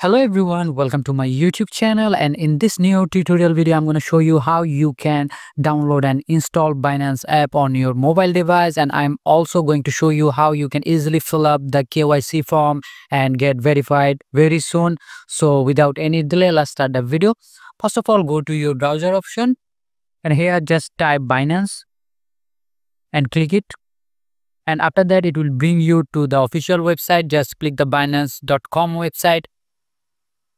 Hello everyone, welcome to my YouTube channel. And in this new tutorial video I'm going to show you how you can download and install Binance app on your mobile device. And I'm also going to show you how you can easily fill up the KYC form and get verified very soon. So without any delay, let's start the video. First of all, go to your browser option. And here just type Binance and click it. And after that it will bring you to the official website. Just click the binance.com website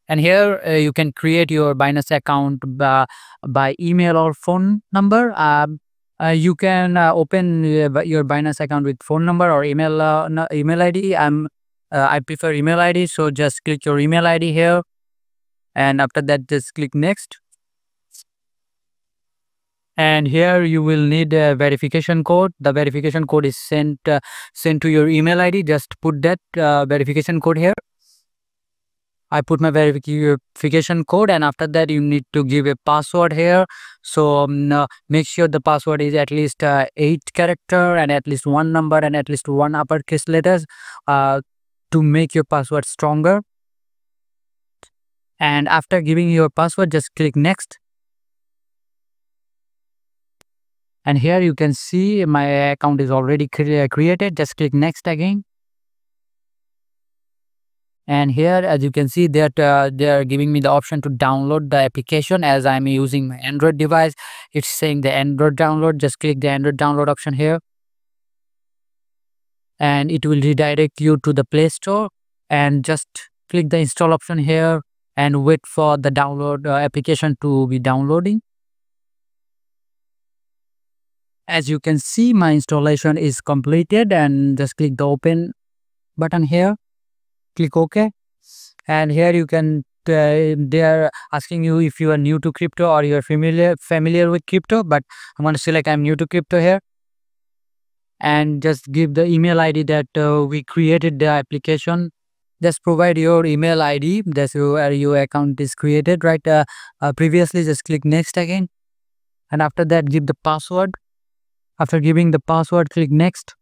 and here uh, you can create your binance account by, by email or phone number. Um, uh, you can uh, open your binance account with phone number or email uh, email id i'm uh, i prefer email id so just click your email id here. And after that just click next. And here you will need a verification code. The verification code is sent uh, sent to your email id just put that verification code here i put my verification code and after that you need to give a password here. So um, uh, make sure the password is at least uh, eight character and at least one number and at least one uppercase letters uh, to make your password stronger. And after giving your password just click next. And here you can see my account is already cre created. Just click next again and here as you can see that uh, they are giving me the option to download the application as i'm using my android device. It's saying the android download. Just click the android download option here. And it will redirect you to the play store. And just click the install option here and wait for the download uh, application to be downloading. As you can see, my installation is completed. And just click the open button here. Click OK. And here you can, uh, they are asking you if you are new to crypto or you are familiar, familiar with crypto. But I'm going to select I'm new to crypto here. And just give the email ID that uh, we created the application just provide your email id that's where your account is created right uh, uh, previously just click next again and after that give the password after giving the password click next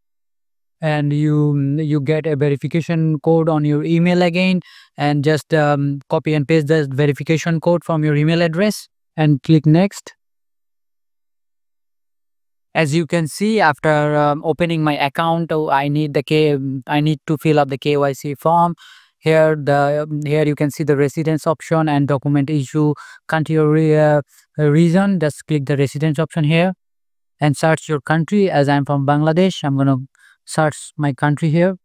and you you get a verification code on your email again and just um, copy and paste the verification code from your email address and click next. As you can see after um, opening my account oh, i need the k i need to fill up the kyc form. Here the here you can see the residence option and document issue country uh, reason. Just click the residence option here and search your country as I'm from Bangladesh. I'm going to search my country here.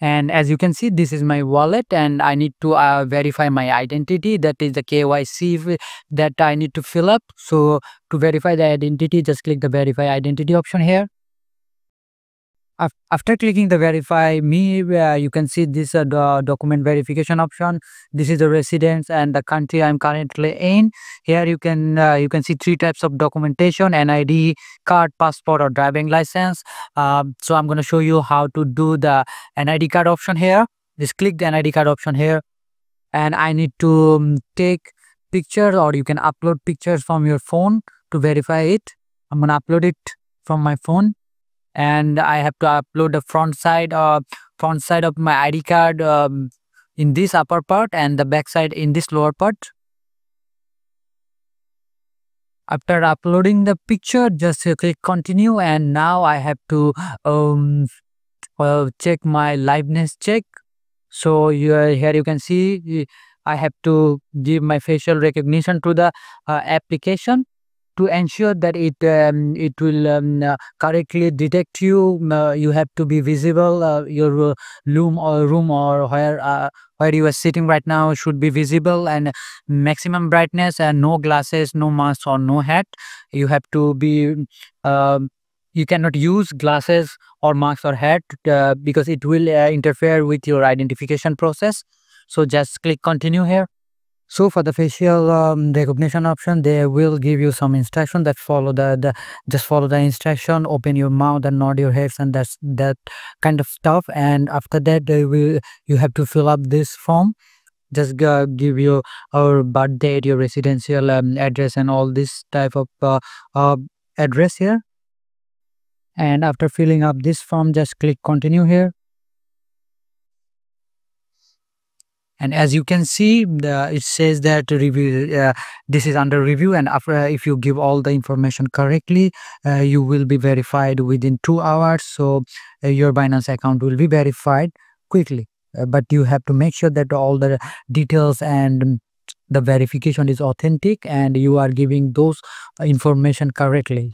And as you can see, this is my wallet and I need to uh, verify my identity. That is the KYC that I need to fill up. So to verify the identity, just click the verify identity option here after clicking the verify me uh, you can see this uh, document verification option. This is the residence and the country i'm currently in. Here you can uh, you can see three types of documentation nid card passport or driving license. Um, so i'm going to show you how to do the nid card option here. Just click the nid card option here. And i need to um, take pictures or you can upload pictures from your phone to verify it. I'm going to upload it from my phone and I have to upload the front side uh, front side of my ID card um, in this upper part and the back side in this lower part. After uploading the picture, just click continue and now I have to um, uh, check my liveness check. So here, here you can see I have to give my facial recognition to the uh, application to ensure that it um, it will um, uh, correctly detect you uh, you have to be visible uh, your uh, room or room or where uh, where you are sitting right now should be visible and maximum brightness and no glasses no mask or no hat. You have to be um, you cannot use glasses or mask or hat uh, because it will interfere with your identification process. So just click continue here so for the facial um, recognition option, they will give you some instruction that follow the, the just follow the instruction, open your mouth and nod your heads and that's that kind of stuff. And after that, they will you have to fill up this form. Just uh, give you our birth date, your residential um, address, and all this type of uh, uh, address here. And after filling up this form, just click continue here and as you can see the, it says that review uh, this is under review. And after if you give all the information correctly uh, you will be verified within two hours. So uh, your binance account will be verified quickly. Uh, but you have to make sure that all the details and the verification is authentic and you are giving those information correctly